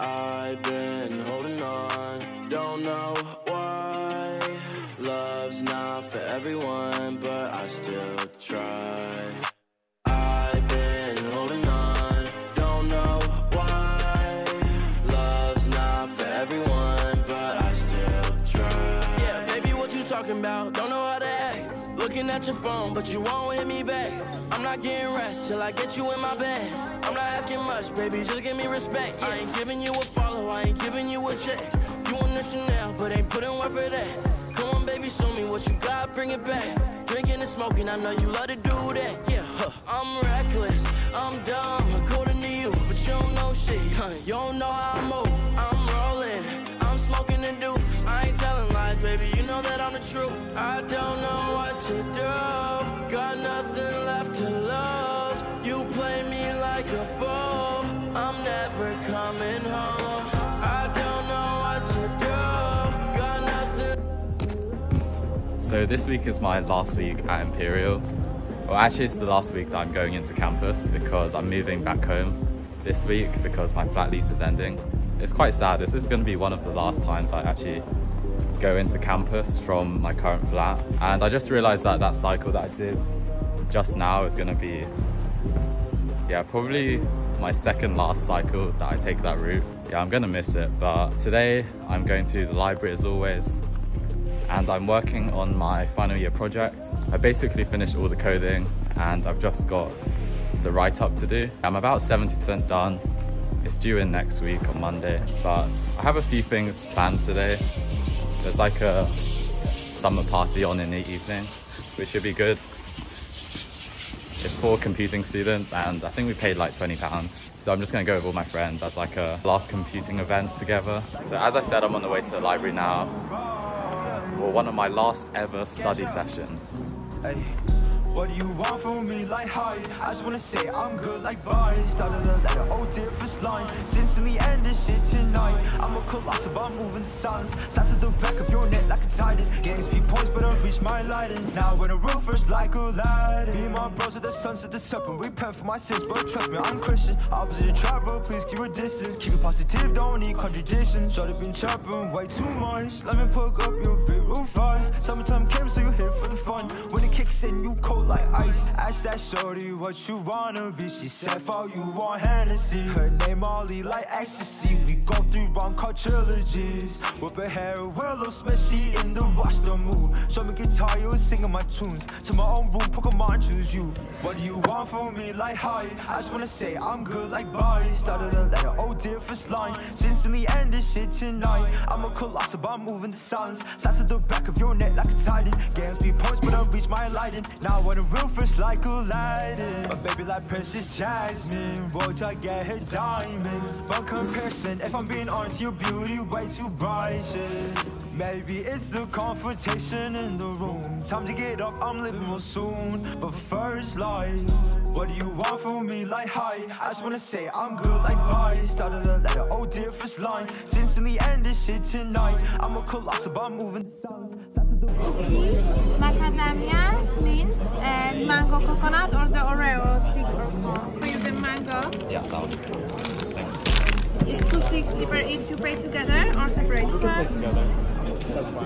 I've been holding on, don't know why. Love's not for everyone, but I still try. I've been holding on, don't know why. Love's not for everyone, but I still try. Yeah, baby, what you talking about? Don't know how to act. Looking at your phone, but you won't hit me back. I'm not getting rest till I get you in my bed. I'm not asking much, baby, just give me respect. Yeah. I ain't giving you a follow, I ain't giving you a check. You on the Chanel, but ain't putting work for that. Come on, baby, show me what you got, bring it back. Drinking and smoking, I know you love to do that. Yeah, huh. I'm reckless, I'm dumb, according to you, but you don't know shit, huh? You don't know how So this week is my last week at Imperial. Well, actually it's the last week that I'm going into campus because I'm moving back home this week because my flat lease is ending. It's quite sad. This is going to be one of the last times I actually go into campus from my current flat. And I just realized that that cycle that I did just now is going to be, yeah, probably my second last cycle that I take that route. Yeah, I'm going to miss it. But today I'm going to the library as always and I'm working on my final year project. I basically finished all the coding and I've just got the write-up to do. I'm about 70% done. It's due in next week on Monday, but I have a few things planned today. There's like a summer party on in the evening, which should be good. It's for computing students and I think we paid like 20 pounds. So I'm just gonna go with all my friends as like a last computing event together. So as I said, I'm on the way to the library now for one of my last ever study sessions. Hey, what do you want from me? Like hi, I just wanna say I'm good like bye. Started a letter, oh dear, line. Since in the end, this shit tonight. I'm a colossal, but I'm moving the silence. Slice at the back of your neck like a titan. Games me points, but I reach my light. And now when a real first like Aladdin. Me and my bros at the sunset, the serpent. Repent for my sins, but trust me, I'm Christian. Opposite tribe, but please keep your distance. Keep it positive, don't need contradictions. Should've been chopping way too much. Let me poke up your big roof eyes. Summertime came, so you're here for the fun. When it kicks in, you cold like ice. Ask that shorty what you wanna be. She said, for you want Hennessy. Her name Molly like ecstasy. We go through wrong called trilogies. Whip her hair, Willow Smith, she in the rush the mood. Show me guitar, you singing my tunes. To my own room, Pokemon choose you. What do you want from me? Like hi. I just wanna say I'm good like bye. Started a letter, oh dear, first line. The end, this shit tonight. I'm a colossal, but I'm moving the silence. Slice at the back of your neck like a titan. Games be points, but I reach my lighting. Now when a real first like Aladdin. My baby like precious Jasmine. Watch I get her diamonds. But comparison, if I'm being honest, your beauty way too bright. Maybe it's the confrontation in the room. Time to get up, I'm living real soon. But first, like, what do you want from me? Like, hi, I just wanna say I'm good, like, bye. Started a letter, oh dear, first line. Since in the end, this shit tonight. I'm a colossal, but I'm moving the. That's the macadamia, mint, and mango coconut or the Oreo stick or for, for you the mango. Yeah, that one. Thanks. It's 260 per each. You pay together or separate?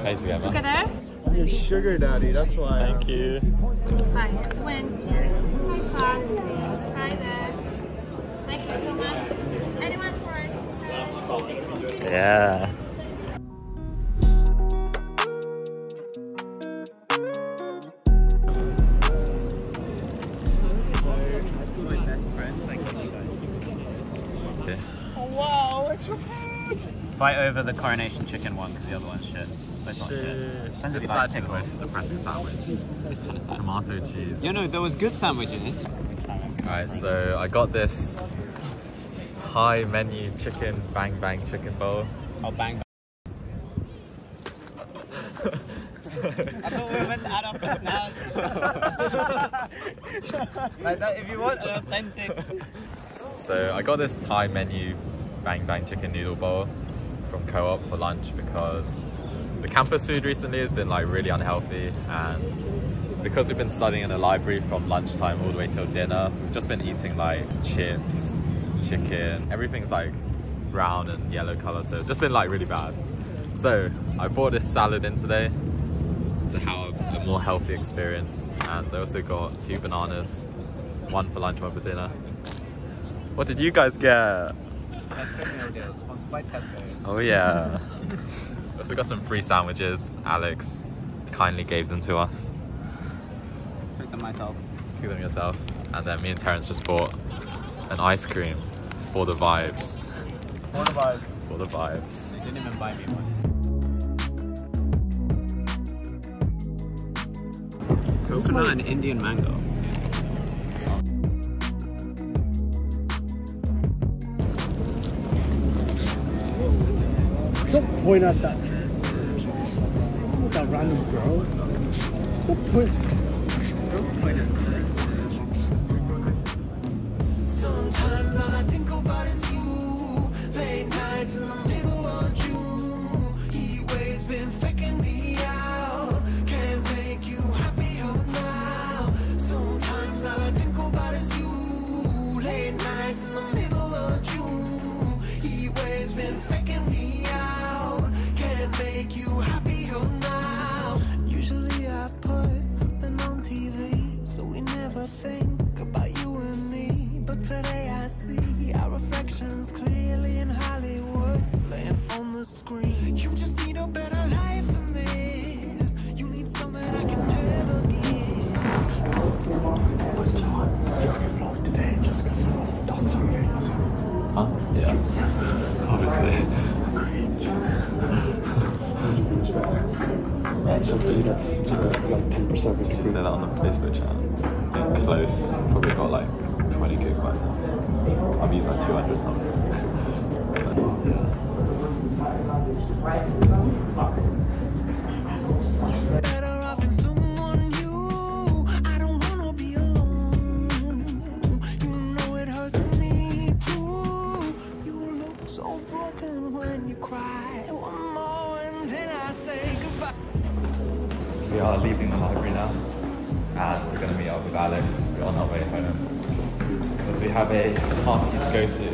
Pay together. Together? Your sugar daddy, that's why. Thank you. Hi. 20. Hi, card, please. Hi there. Thank you so much. Anyone for us? Yeah. Fight over the coronation chicken one because the other one's shit. It's not shit. You like pickles. depressing sandwich. It's kind of. Tomato cheese. You know, there was good sandwiches. Alright, so I got this Thai menu chicken bang bang chicken bowl. Oh, bang. I thought we were meant to add our personality. like that, if you want an authentic. So I got this Thai menu bang bang chicken noodle bowl from Co-op for lunch because the campus food recently has been like really unhealthy and because we've been studying in the library from lunchtime all the way till dinner, we've just been eating like chips, chicken, everything's like brown and yellow color, so it's just been like really bad. So I brought this salad in today to have a more healthy experience, and I also got two bananas, one for lunch, one for dinner. What did you guys get? Tesco meal deal, sponsored by Tesco. Oh yeah. also got some free sandwiches. Alex kindly gave them to us. Took them myself. Cook them yourself. And then me and Terence just bought an ice cream for the vibes. What about For the vibes. They didn't even buy me one. Coconut and Indian mango. Point at that. That random girl. Stop point. Sometimes all I think about is you. Late nights in the clearly in Hollywood, laying on the screen. You just need a better life than this. You need something I can never give. Today, just because I was the dogs are very Huh? Yeah. Obviously. Right, so for you, that's you know, like 10% Say of that on the Facebook channel. In close, probably got like 20 gigabytes or Like 200 something. We are leaving the library now and we're going to meet up with Alex on our way home we have a party to go to.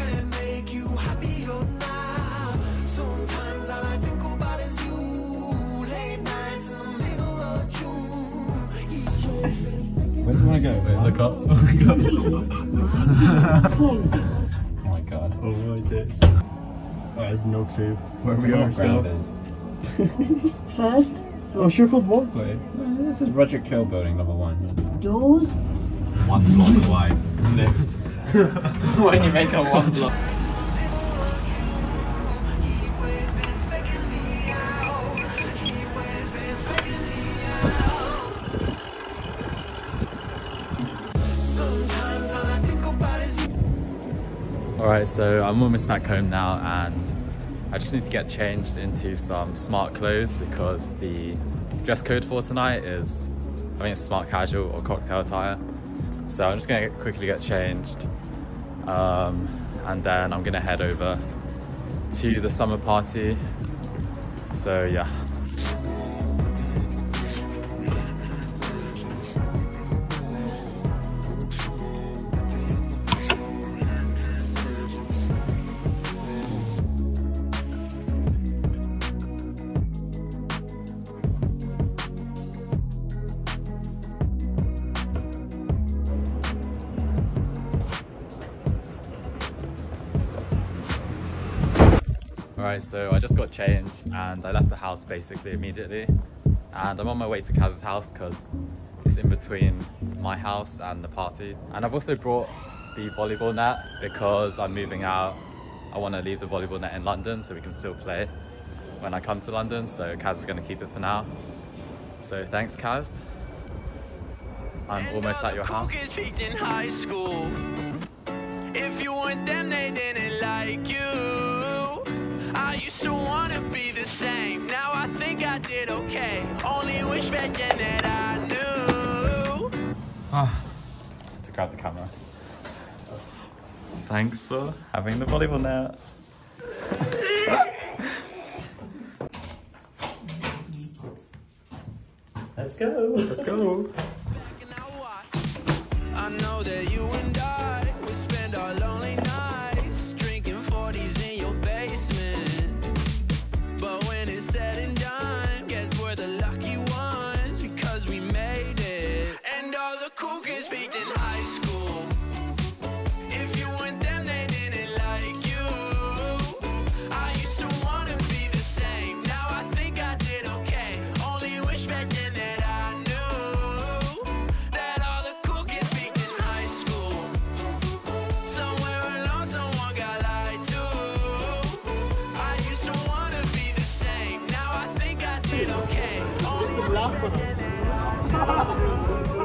and make you happier now. Sometimes all I think about is you. Late nights in the middle of June. Each Where do you want to go? Look up. oh my god. Oh my days. I have no clue. Where we are So. First, Oh, Sherfield Walkway. This is Roderic Hill building number one. doors, One block wide lift. when you make a one block. He always been faking me out. He always been faking me out. Sometimes all I think about is you. Alright, so I'm almost back home now and I just need to get changed into some smart clothes because the dress code for tonight is, I think it's smart casual or cocktail attire. So I'm just gonna quickly get changed um, and then I'm gonna head over to the summer party. So yeah. So I just got changed and I left the house basically immediately. And I'm on my way to Kaz's house because it's in between my house and the party. And I've also brought the volleyball net because I'm moving out. I want to leave the volleyball net in London so we can still play when I come to London. So Kaz is going to keep it for now. So thanks Kaz. I'm almost at your house. Cougars peaked in high school. If you weren't them, they didn't like you. Be the same. Now I think I did okay. Only wish back then that I knew. Ah. to grab the camera. Thanks for having the volleyball net. Let's go. Let's go. Oh, my God.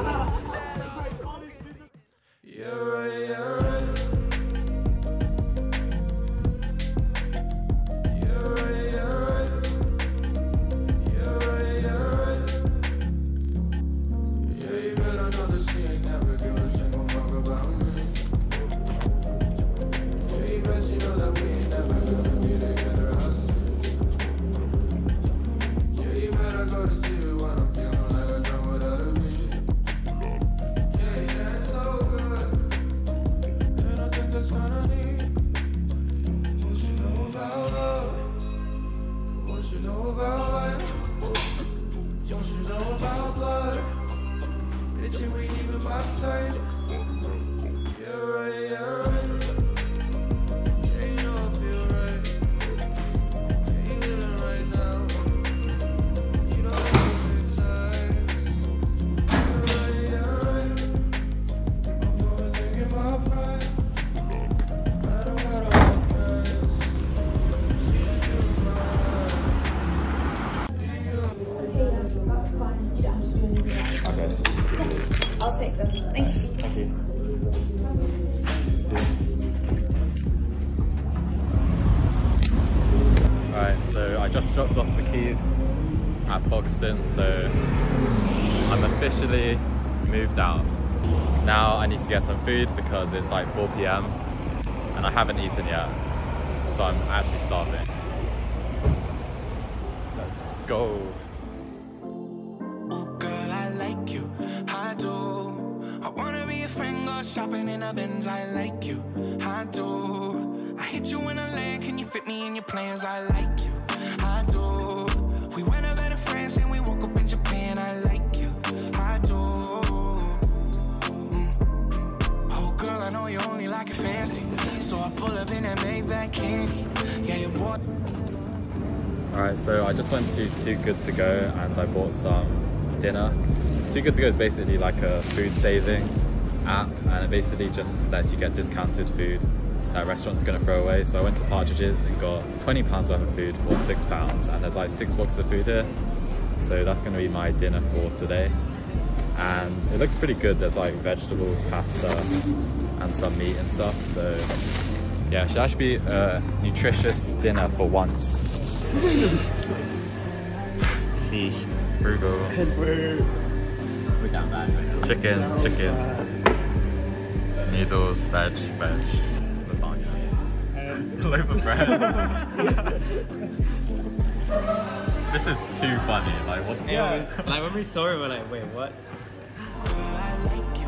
About blood? You ain't even my type. Yeah, right, yeah, right. Okay. I'll take them. Thank you. Thank you. Alright, so I just dropped off the keys at Boxton, so I'm officially moved out. Now I need to get some food because it's like 4 p.m. and I haven't eaten yet, so I'm actually starving. Let's go. Shopping in a Benz. I like you. I do. I hit you in a land. Can you fit me in your plans? I like you. I do. We went over to France and we woke up in Japan. I like you. I do. Mm. Oh, girl, I know you only like it fancy. So I pull up in that Maybach candy. Yeah, you bought. Alright, so I just went to Too Good To Go and I bought some dinner. Too Good To Go is basically like a food saving app and it basically just lets you get discounted food that restaurants are going to throw away. So I went to Partridge's and got £20 worth of food for £6 and there's like six boxes of food here. So that's going to be my dinner for today. And it looks pretty good. There's like vegetables, pasta and some meat and stuff. So yeah, it should actually be a nutritious dinner for once. Sheesh. Frugal. We're down bad. Chicken, chicken. Noodles, veg, veg. Lasagna. Loaf of bread. this is too funny. Like, what the Yeah, like when we saw it, we're like, wait, what? Girl, I like you.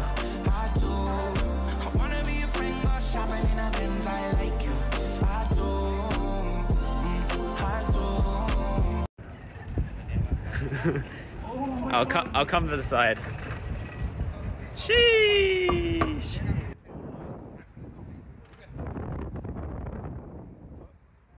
I do. I wanna be a friend, go shopping in a Benz. I like you. I do. I do. I'll come. I'll come to the side. Sheesh.